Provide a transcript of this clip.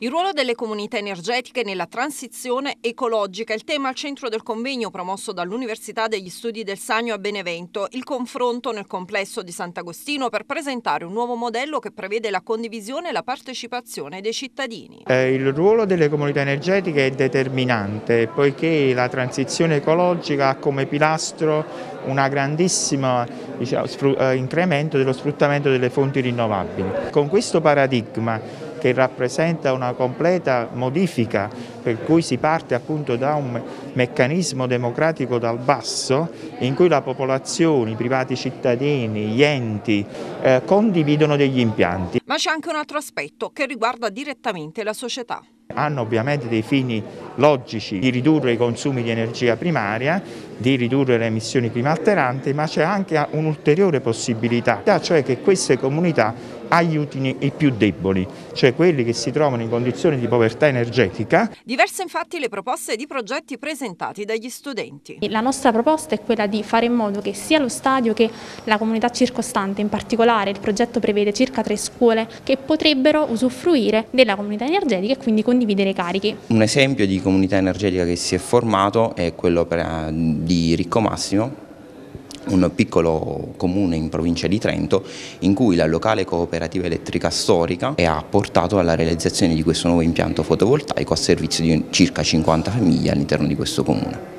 Il ruolo delle comunità energetiche nella transizione ecologica è il tema al centro del convegno promosso dall'Università degli Studi del Sagno a Benevento, il confronto nel complesso di Sant'Agostino per presentare un nuovo modello che prevede la condivisione e la partecipazione dei cittadini. Eh, il ruolo delle comunità energetiche è determinante poiché la transizione ecologica ha come pilastro un grandissimo diciamo, eh, incremento dello sfruttamento delle fonti rinnovabili. Con questo paradigma che rappresenta una completa modifica per cui si parte appunto da un meccanismo democratico dal basso in cui la popolazione, i privati cittadini, gli enti eh, condividono degli impianti. Ma c'è anche un altro aspetto che riguarda direttamente la società hanno ovviamente dei fini logici di ridurre i consumi di energia primaria, di ridurre le emissioni climalteranti, ma c'è anche un'ulteriore possibilità, cioè che queste comunità aiutino i più deboli, cioè quelli che si trovano in condizioni di povertà energetica. Diverse infatti le proposte di progetti presentati dagli studenti. La nostra proposta è quella di fare in modo che sia lo stadio che la comunità circostante, in particolare il progetto prevede circa tre scuole che potrebbero usufruire della comunità energetica e quindi condividere i carichi. Un esempio di comunità energetica che si è formato è quello per, di Ricco Massimo un piccolo comune in provincia di Trento in cui la locale cooperativa elettrica storica ha portato alla realizzazione di questo nuovo impianto fotovoltaico a servizio di circa 50 famiglie all'interno di questo comune.